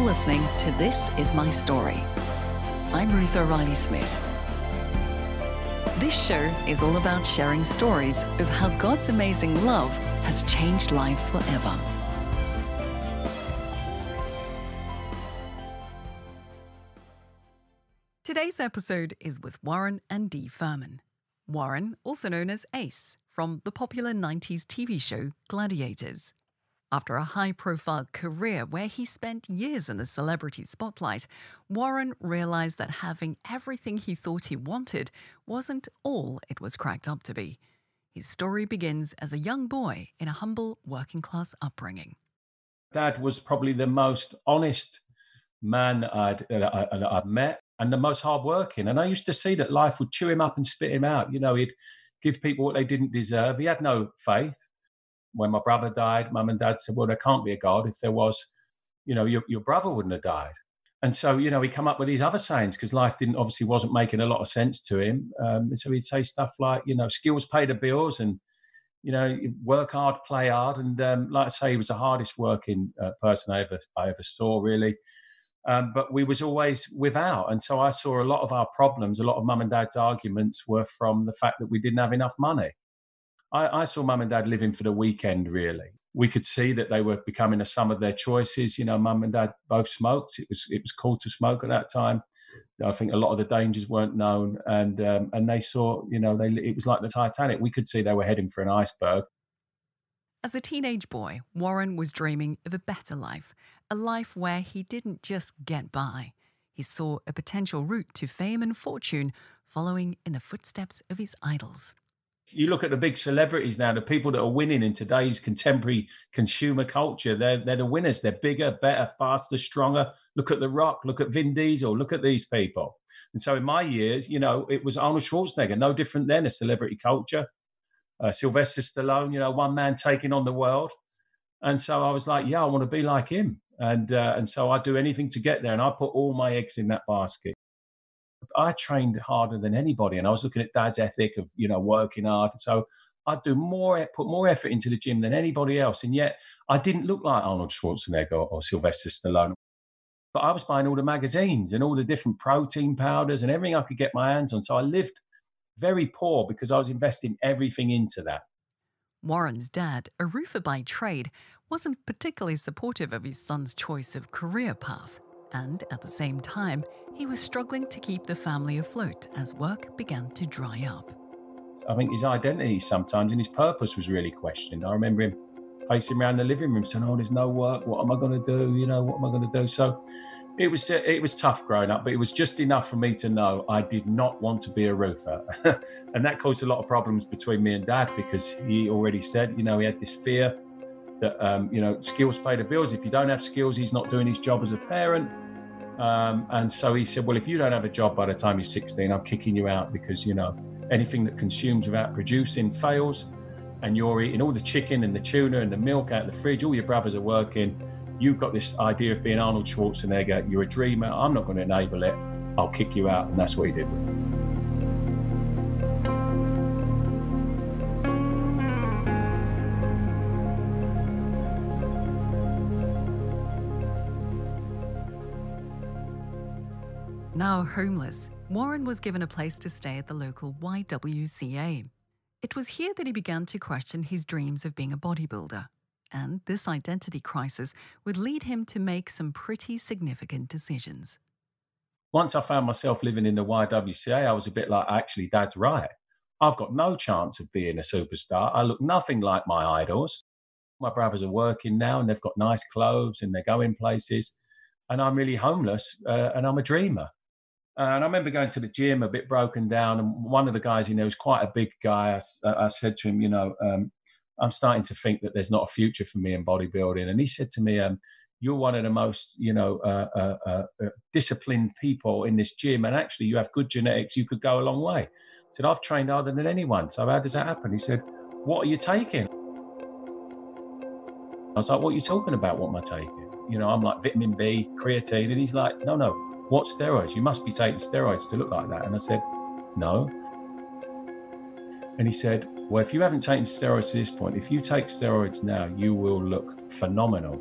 You're listening to This Is My Story. I'm Ruth O'Reilly Smith. This show is all about sharing stories of how God's amazing love has changed lives forever. Today's episode is with Warren and Dee Furman. Warren, also known as Ace, from the popular 90s TV show Gladiators. After a high profile career where he spent years in the celebrity spotlight, Warren realized that having everything he thought he wanted wasn't all it was cracked up to be. His story begins as a young boy in a humble working class upbringing. Dad was probably the most honest man I'd, uh, I'd met and the most hardworking. And I used to see that life would chew him up and spit him out. You know, he'd give people what they didn't deserve. He had no faith when my brother died, mum and dad said, well, there can't be a God. If there was, you know, your, your brother wouldn't have died. And so, you know, he come up with these other sayings because life didn't obviously wasn't making a lot of sense to him. Um, and so he'd say stuff like, you know, skills pay the bills and, you know, work hard, play hard. And um, like I say, he was the hardest working uh, person I ever, I ever saw, really. Um, but we was always without. And so I saw a lot of our problems, a lot of mum and dad's arguments were from the fact that we didn't have enough money. I, I saw mum and dad living for the weekend, really. We could see that they were becoming a sum of their choices. You know, mum and dad both smoked. It was it was cool to smoke at that time. I think a lot of the dangers weren't known, and um, and they saw, you know, they it was like the Titanic. We could see they were heading for an iceberg. As a teenage boy, Warren was dreaming of a better life, a life where he didn't just get by. He saw a potential route to fame and fortune, following in the footsteps of his idols you look at the big celebrities now, the people that are winning in today's contemporary consumer culture, they're, they're the winners. They're bigger, better, faster, stronger. Look at The Rock, look at Vin Diesel, look at these people. And so in my years, you know, it was Arnold Schwarzenegger, no different than a celebrity culture. Uh, Sylvester Stallone, you know, one man taking on the world. And so I was like, yeah, I want to be like him. And, uh, and so I do anything to get there. And I put all my eggs in that basket. I trained harder than anybody, and I was looking at Dad's ethic of you know working hard. And So I'd do more, put more effort into the gym than anybody else, and yet I didn't look like Arnold Schwarzenegger or, or Sylvester Stallone. But I was buying all the magazines and all the different protein powders and everything I could get my hands on. So I lived very poor because I was investing everything into that. Warren's dad, a roofer by trade, wasn't particularly supportive of his son's choice of career path. And at the same time, he was struggling to keep the family afloat as work began to dry up. I think his identity sometimes and his purpose was really questioned. I remember him pacing around the living room saying, "Oh, there's no work. What am I going to do? You know, what am I going to do?" So it was uh, it was tough growing up, but it was just enough for me to know I did not want to be a roofer, and that caused a lot of problems between me and Dad because he already said, you know, he had this fear that um, you know skills pay the bills. If you don't have skills, he's not doing his job as a parent. Um, and so he said, Well, if you don't have a job by the time you're 16, I'm kicking you out because, you know, anything that consumes without producing fails. And you're eating all the chicken and the tuna and the milk out of the fridge. All your brothers are working. You've got this idea of being Arnold Schwarzenegger. You're a dreamer. I'm not going to enable it. I'll kick you out. And that's what he did. Now homeless, Warren was given a place to stay at the local YWCA. It was here that he began to question his dreams of being a bodybuilder. And this identity crisis would lead him to make some pretty significant decisions. Once I found myself living in the YWCA, I was a bit like, actually, Dad's right. I've got no chance of being a superstar. I look nothing like my idols. My brothers are working now and they've got nice clothes and they're going places. And I'm really homeless uh, and I'm a dreamer. And I remember going to the gym a bit broken down, and one of the guys in there was quite a big guy. I, I said to him, you know, um, I'm starting to think that there's not a future for me in bodybuilding. And he said to me, um, you're one of the most, you know, uh, uh, uh, uh disciplined people in this gym, and actually you have good genetics. You could go a long way. I said, I've trained harder than anyone. So how does that happen? He said, What are you taking? I was like, What are you talking about? What am I taking? You know, I'm like vitamin B, creatine, and he's like, No, no, what steroids? You must be taking steroids to look like that. And I said, No. And he said, Well, if you haven't taken steroids to this point, if you take steroids now, you will look phenomenal.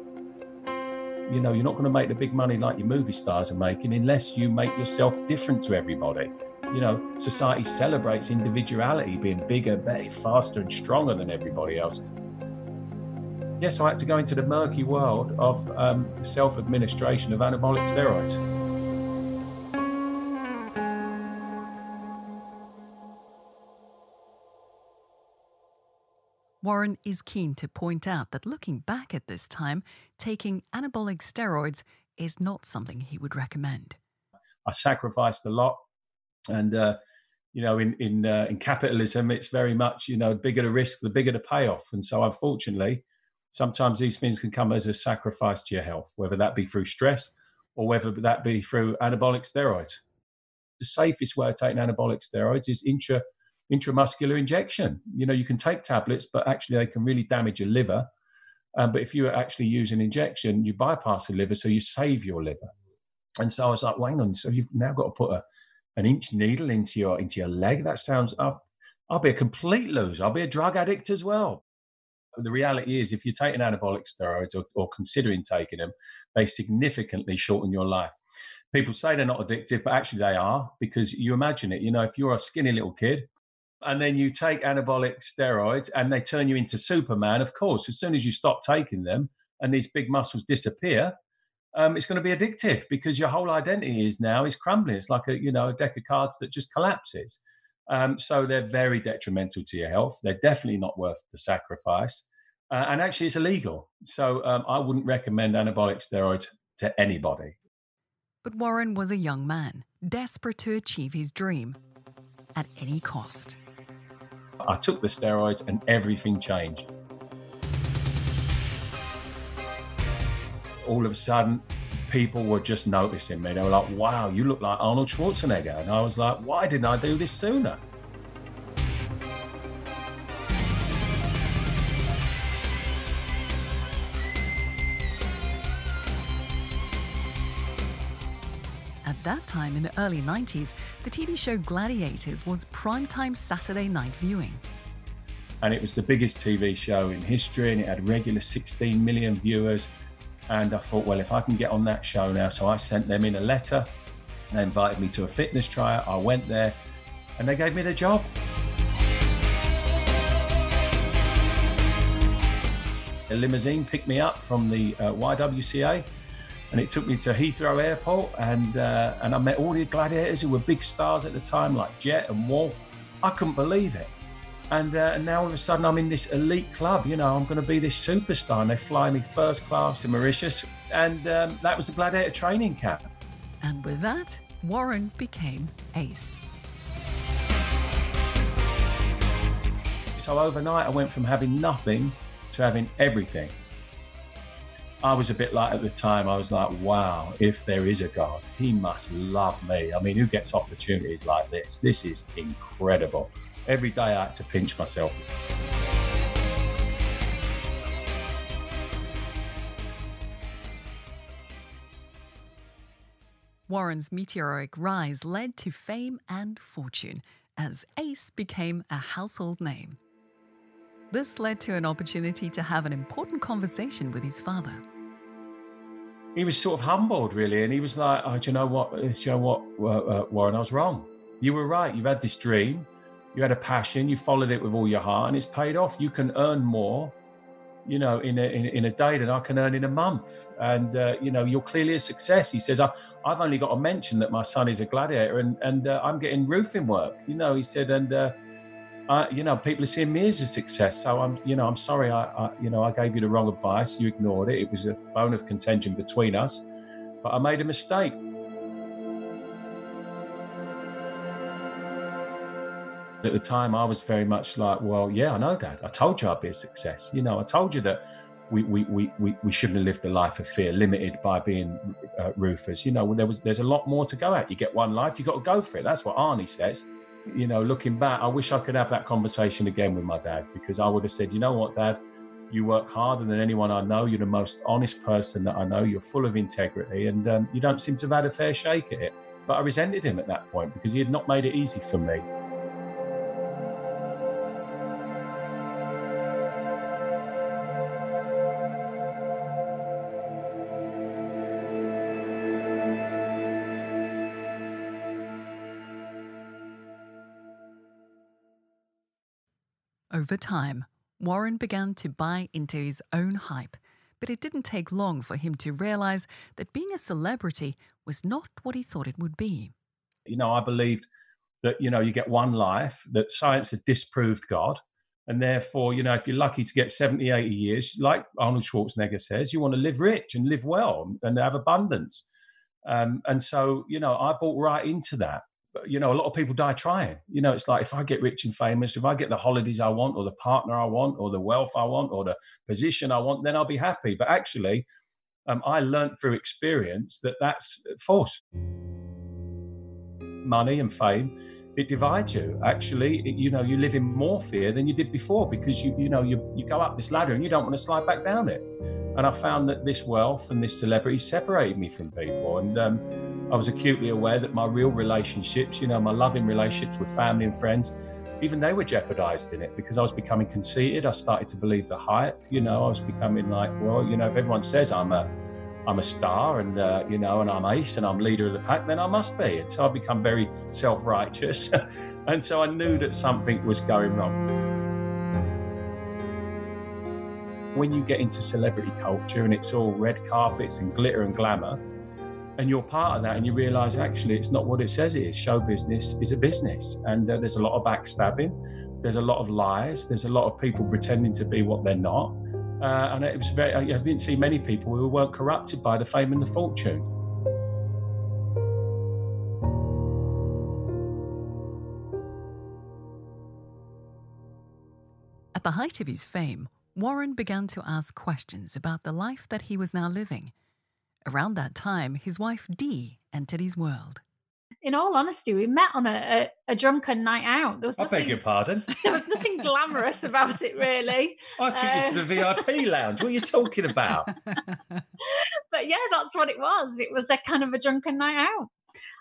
You know, you're not going to make the big money like your movie stars are making unless you make yourself different to everybody. You know, society celebrates individuality, being bigger, better, faster, and stronger than everybody else. Yes, I had to go into the murky world of um, self administration of anabolic steroids. Warren is keen to point out that looking back at this time, taking anabolic steroids is not something he would recommend. I sacrificed a lot, and uh, you know, in in uh, in capitalism, it's very much you know, bigger the risk, the bigger the payoff, and so unfortunately, sometimes these things can come as a sacrifice to your health, whether that be through stress or whether that be through anabolic steroids. The safest way of taking anabolic steroids is intra intramuscular injection. You know, you can take tablets, but actually they can really damage your liver. Um, but if you actually use an injection, you bypass the liver, so you save your liver. And so I was like, well, hang on, so you've now got to put a, an inch needle into your into your leg. That sounds, I'll, I'll be a complete loser. I'll be a drug addict as well. But the reality is, if you're taking anabolic steroids or, or considering taking them, they significantly shorten your life. People say they're not addictive, but actually they are because you imagine it. You know, if you're a skinny little kid and then you take anabolic steroids and they turn you into Superman, of course, as soon as you stop taking them and these big muscles disappear, um, it's going to be addictive because your whole identity is now is crumbling. It's like a you know a deck of cards that just collapses. Um, so they're very detrimental to your health. They're definitely not worth the sacrifice, uh, and actually it's illegal. So um, I wouldn't recommend anabolic steroids to anybody. But Warren was a young man, desperate to achieve his dream at any cost. I took the steroids and everything changed. All of a sudden, people were just noticing me. They were like, wow, you look like Arnold Schwarzenegger. And I was like, why didn't I do this sooner? Time in the early 90s, the TV show Gladiators was primetime Saturday night viewing. And it was the biggest TV show in history, and it had regular 16 million viewers. And I thought, well, if I can get on that show now, so I sent them in a letter. They invited me to a fitness trial. I went there, and they gave me the job. A limousine picked me up from the uh, YWCA and it took me to Heathrow Airport, and uh, and I met all the gladiators who were big stars at the time, like Jet and Wolf. I couldn't believe it, and uh, and now all of a sudden I'm in this elite club. You know, I'm going to be this superstar, and they fly me first class to Mauritius, and um, that was the gladiator training camp. And with that, Warren became ace. So overnight, I went from having nothing to having everything. I was a bit like at the time, I was like, wow, if there is a God, he must love me. I mean, who gets opportunities like this? This is incredible. Every day I had to pinch myself. Warren's meteoric rise led to fame and fortune as Ace became a household name. This led to an opportunity to have an important conversation with his father. He was sort of humbled, really, and he was like, "Oh, do you know what? Do you know what, uh, Warren? I was wrong. You were right. You've had this dream, you had a passion, you followed it with all your heart, and it's paid off. You can earn more, you know, in a in, in a day than I can earn in a month, and uh, you know, you're clearly a success." He says, I, "I've only got to mention that my son is a gladiator, and and uh, I'm getting roofing work." You know, he said, and uh, you know, people are seeing me as a success. So I'm, you know, I'm sorry. I, I, you know, I gave you the wrong advice. You ignored it. It was a bone of contention between us, but I made a mistake. At the time, I was very much like, well, yeah, I know, Dad. I told you I'd be a success. You know, I told you that we we, we, we, we shouldn't have lived a life of fear, limited by being uh, roofers. You know, there was there's a lot more to go at. You get one life, you got to go for it. That's what Arnie says you know, looking back, I wish I could have that conversation again with my dad because I would have said, you know what, dad, you work harder than anyone I know. You're the most honest person that I know. You're full of integrity and um, you don't seem to have had a fair shake at it. But I resented him at that point because he had not made it easy for me. Over time, Warren began to buy into his own hype, but it didn't take long for him to realize that being a celebrity was not what he thought it would be. You know, I believed that, you know, you get one life, that science had disproved God. And therefore, you know, if you're lucky to get 70, 80 years, like Arnold Schwarzenegger says, you want to live rich and live well and have abundance. Um, and so, you know, I bought right into that you know, a lot of people die trying. You know, it's like if I get rich and famous, if I get the holidays I want, or the partner I want, or the wealth I want, or the position I want, then I'll be happy. But actually, um, I learned through experience that that's false. Money and fame, it divides you. Actually, it, you know, you live in more fear than you did before because you, you know, you, you go up this ladder and you don't want to slide back down it. And I found that this wealth and this celebrity separated me from people. And um, I was acutely aware that my real relationships, you know, my loving relationships with family and friends, even they were jeopardized in it because I was becoming conceited. I started to believe the hype. You know, I was becoming like, well, you know, if everyone says I'm a I'm a star and uh, you know and I'm ace and I'm leader of the pack then I must be and so I become very self-righteous and so I knew that something was going wrong when you get into celebrity culture and it's all red carpets and glitter and glamour, and you're part of that and you realize actually it's not what it says it is. Show business is a business, and uh, there's a lot of backstabbing, there's a lot of lies, there's a lot of people pretending to be what they're not. Uh, and it was very, I didn't see many people who weren't corrupted by the fame and the fortune. At the height of his fame, Warren began to ask questions about the life that he was now living. Around that time, his wife Dee entered his world. In all honesty, we met on a, a, a drunken night out. There was nothing, I beg your pardon. There was nothing glamorous about it, really. I took uh, you to the VIP lounge. What are you talking about? but yeah, that's what it was. It was a kind of a drunken night out.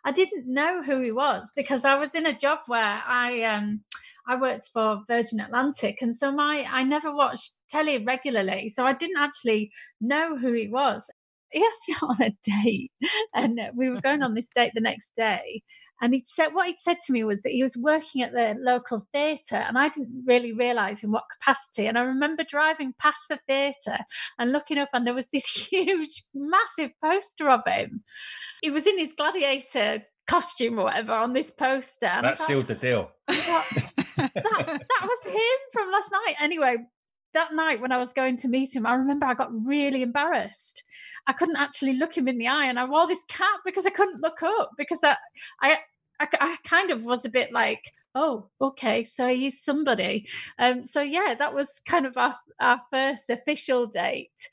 I didn't know who he was because I was in a job where I um, I worked for Virgin Atlantic, and so my I never watched telly regularly, so I didn't actually know who he was. He asked me on a date, and uh, we were going on this date the next day. And he said what he'd said to me was that he was working at the local theatre, and I didn't really realise in what capacity. And I remember driving past the theatre and looking up, and there was this huge, massive poster of him. He was in his gladiator costume or whatever on this poster. And that sealed the deal. That, that was him from last night. Anyway, that night when I was going to meet him, I remember I got really embarrassed. I couldn't actually look him in the eye, and I wore this cap because I couldn't look up because I, I, I, I kind of was a bit like, oh, okay, so he's somebody. Um, so yeah, that was kind of our our first official date.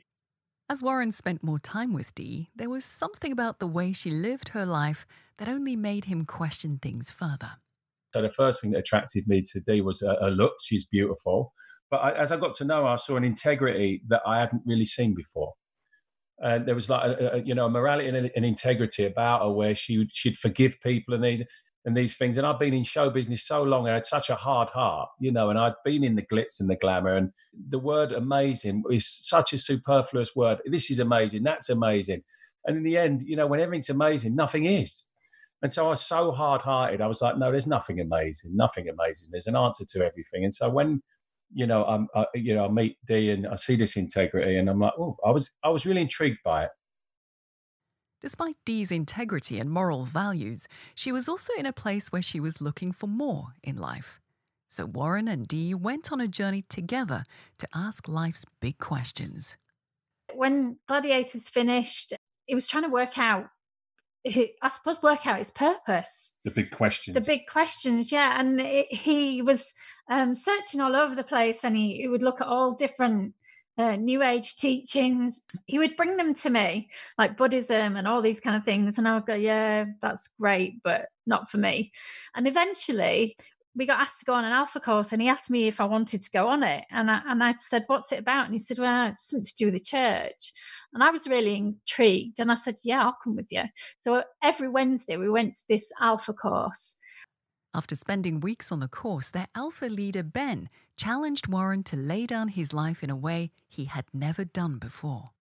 As Warren spent more time with Dee, there was something about the way she lived her life that only made him question things further. So the first thing that attracted me to Dee was her, look. She's beautiful, but I, as I got to know her, I saw an integrity that I hadn't really seen before. And there was like a, a, you know a morality and an integrity about her where she she'd forgive people and these and these things. And I've been in show business so long and I had such a hard heart, you know, and I'd been in the glitz and the glamour. And the word amazing is such a superfluous word. This is amazing. That's amazing. And in the end, you know, when everything's amazing, nothing is. And so I was so hard hearted. I was like, no, there's nothing amazing, nothing amazing. There's an answer to everything. And so when, you know, I'm, I, you know, I meet Dee and I see this integrity and I'm like, oh, I was, I was really intrigued by it. Despite Dee's integrity and moral values, she was also in a place where she was looking for more in life. So Warren and Dee went on a journey together to ask life's big questions. When Gladiators finished, it was trying to work out I suppose work out its purpose. The big questions. The big questions, yeah. And it, he was um, searching all over the place, and he, he would look at all different uh, new age teachings. He would bring them to me, like Buddhism and all these kind of things, and I would go, "Yeah, that's great, but not for me." And eventually, we got asked to go on an alpha course and he asked me if I wanted to go on it. And I, and I said, what's it about? And he said, well, it's something to do with the church. And I was really intrigued. And I said, yeah, I'll come with you. So every Wednesday we went to this alpha course. After spending weeks on the course, their alpha leader, Ben, challenged Warren to lay down his life in a way he had never done before.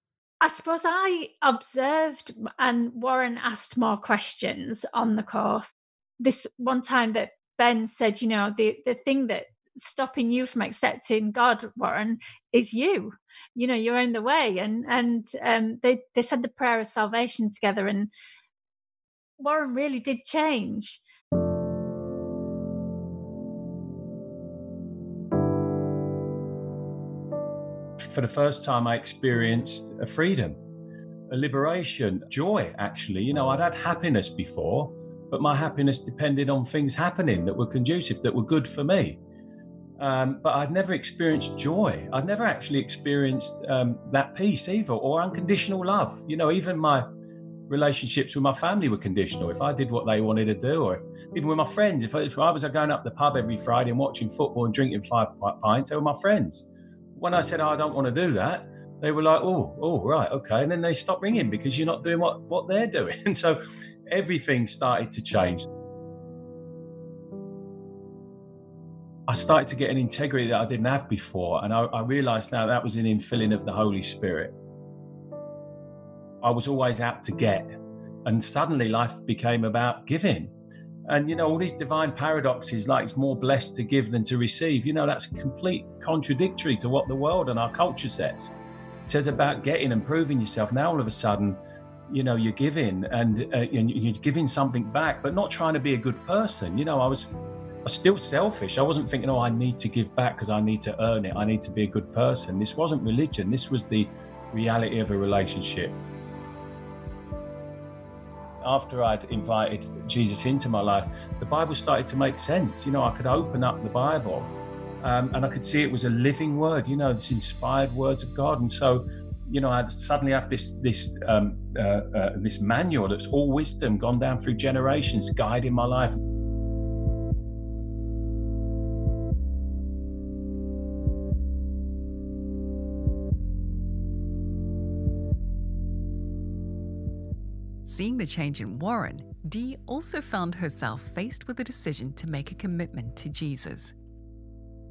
I suppose I observed and Warren asked more questions on the course. This one time that Ben said, you know, the, the thing that stopping you from accepting God, Warren, is you. You know, you're in the way. And and um, they they said the prayer of salvation together, and Warren really did change. For the first time, I experienced a freedom, a liberation, joy, actually. You know, I'd had happiness before, but my happiness depended on things happening that were conducive, that were good for me. Um, but I'd never experienced joy. I'd never actually experienced um, that peace either, or unconditional love. You know, even my relationships with my family were conditional. If I did what they wanted to do, or even with my friends, if I, if I was going up the pub every Friday and watching football and drinking five pints, they were my friends. When I said oh, I don't want to do that, they were like, "Oh, oh, right, okay," and then they stopped ringing because you're not doing what what they're doing. And so everything started to change. I started to get an integrity that I didn't have before. And I, I, realized now that was an infilling of the Holy Spirit. I was always out to get. And suddenly life became about giving. And, you know, all these divine paradoxes, like it's more blessed to give than to receive, you know, that's complete contradictory to what the world and our culture says. It says about getting and proving yourself. Now, all of a sudden, you know, you're giving and, uh, and you're giving something back, but not trying to be a good person. You know, I was was still selfish. I wasn't thinking, oh, I need to give back because I need to earn it. I need to be a good person. This wasn't religion. This was the reality of a relationship. After I'd invited Jesus into my life, the Bible started to make sense. You know, I could open up the Bible um, and I could see it was a living word, you know, this inspired words of God. And so, you know, I suddenly have this this um, uh, uh, this manual that's all wisdom gone down through generations, guiding my life. Seeing the change in Warren, Dee also found herself faced with a decision to make a commitment to Jesus.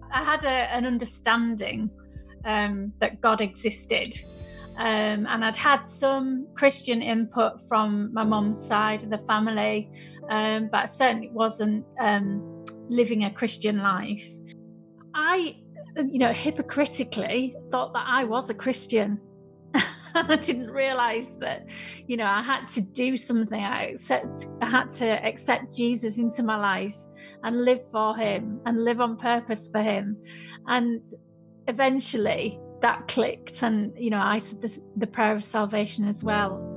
I had a, an understanding um, that God existed. Um, and I'd had some Christian input from my mum's side of the family, um, but I certainly wasn't um, living a Christian life. I, you know, hypocritically thought that I was a Christian. I didn't realize that, you know, I had to do something. I accept, I had to accept Jesus into my life and live for him and live on purpose for him. And eventually that clicked. And, you know, I said this, the prayer of salvation as well.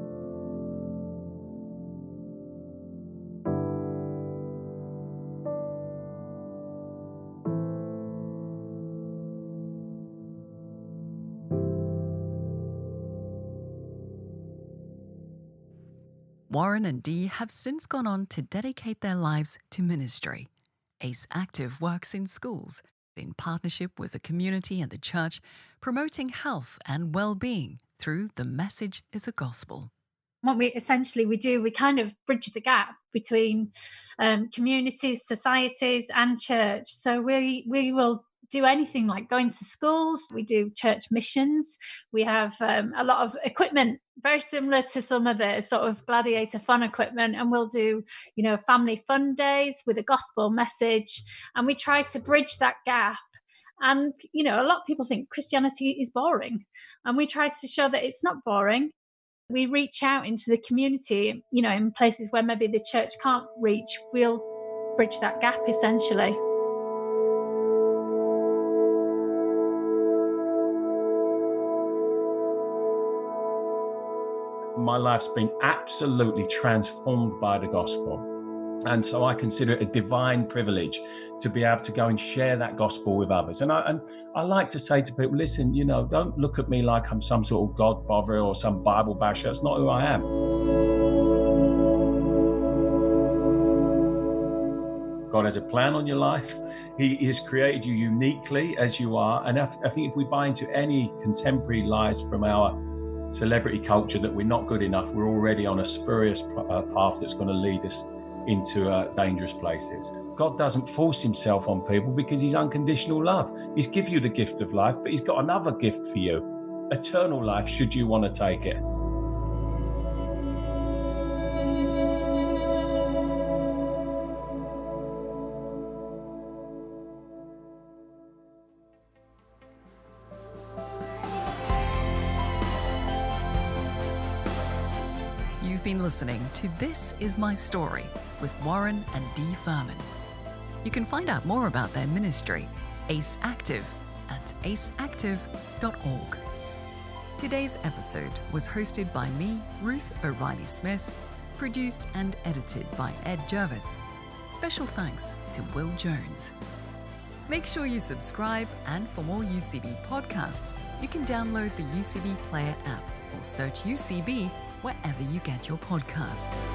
Warren and Dee have since gone on to dedicate their lives to ministry. Ace Active works in schools, in partnership with the community and the church, promoting health and well-being through the message of the gospel. What we essentially we do, we kind of bridge the gap between um, communities, societies, and church. So we we will do anything like going to schools. We do church missions. We have um, a lot of equipment, very similar to some of the sort of gladiator fun equipment. And we'll do, you know, family fun days with a gospel message. And we try to bridge that gap. And, you know, a lot of people think Christianity is boring. And we try to show that it's not boring. We reach out into the community, you know, in places where maybe the church can't reach. We'll bridge that gap essentially. My life's been absolutely transformed by the gospel. And so I consider it a divine privilege to be able to go and share that gospel with others. And I, and I like to say to people, listen, you know, don't look at me like I'm some sort of God botherer or some Bible basher. That's not who I am. God has a plan on your life. He has created you uniquely as you are. And I think if we buy into any contemporary lies from our celebrity culture that we're not good enough, we're already on a spurious uh, path that's going to lead us into uh, dangerous places. God doesn't force himself on people because he's unconditional love. He's give you the gift of life, but he's got another gift for you, eternal life should you want to take it. Been listening to This Is My Story with Warren and Dee Furman. You can find out more about their ministry, ACE Active, at aceactive.org. Today's episode was hosted by me, Ruth O'Reilly Smith, produced and edited by Ed Jervis. Special thanks to Will Jones. Make sure you subscribe, and for more UCB podcasts, you can download the UCB Player app or search UCB wherever you get your podcasts.